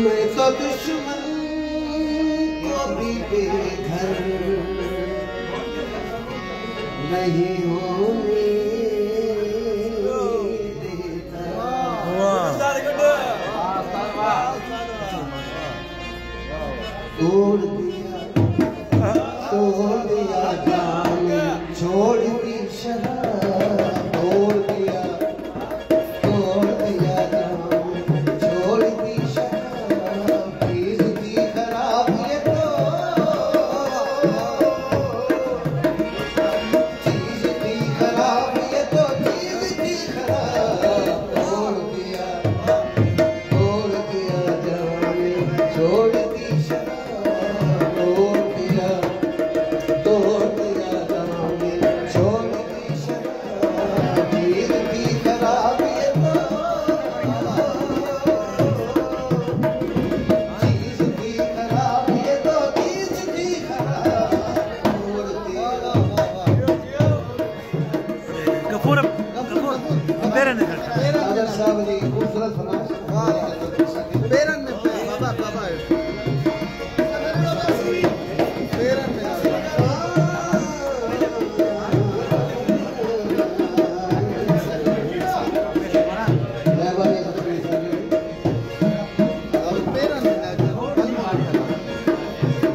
मैं तो नहीं होने देता। तोड़ दी। कोई आजान छोड़ दी शहर बाबा बड़ी खूबसूरत फरमाइश वाह पेरन में बाबा बाबा पेरन में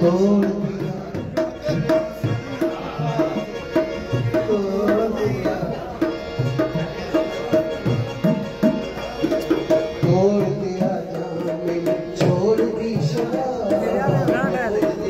Oh